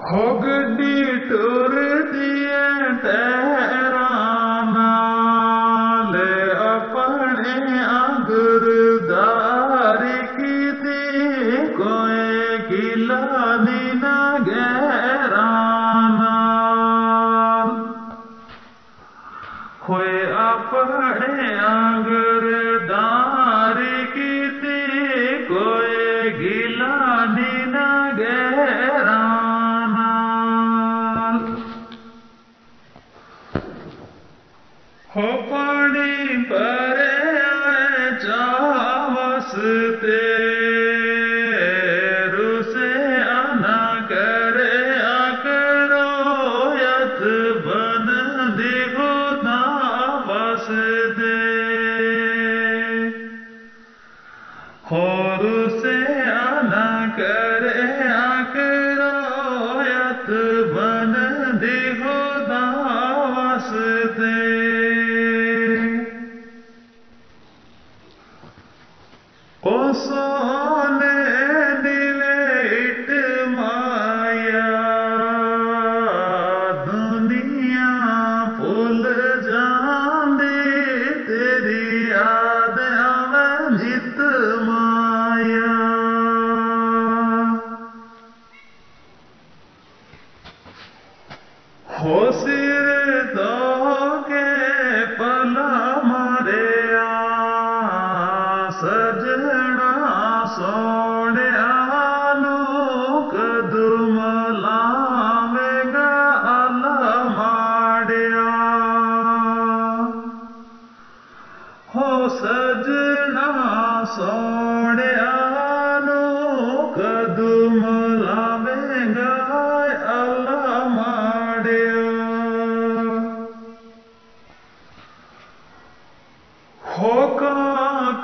ہوگڈی tour دیے Tehran لے اپنے اگر دار کی دی کوئی گلا دینا گہران ہوئے اپنے اگر کھوپڑی پر روسے انا کرے اکرویت بن دیو نا وستے حسر دو کے پلا مارے آ سجنا سونے آلو قدم لاوے گا اللہ ماڑیا ہو سجنا سونے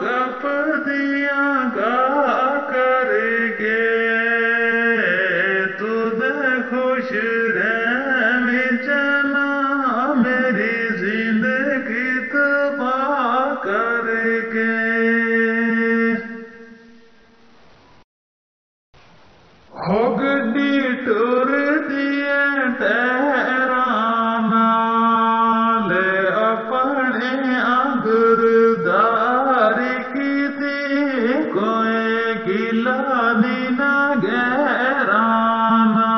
کپدیاں گا کر گے۔ تد خوش رہ چنا میری زندگی تباہ کر گے۔ ہوگ ڈی ٹور کوئی قلعہ بھی نہ گہرانا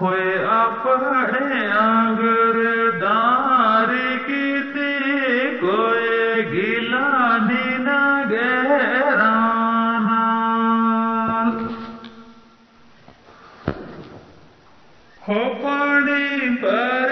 ہوئے اپنے انگر دار کسی کوئی گلا دینا نہ گہرانا ہو پانی پر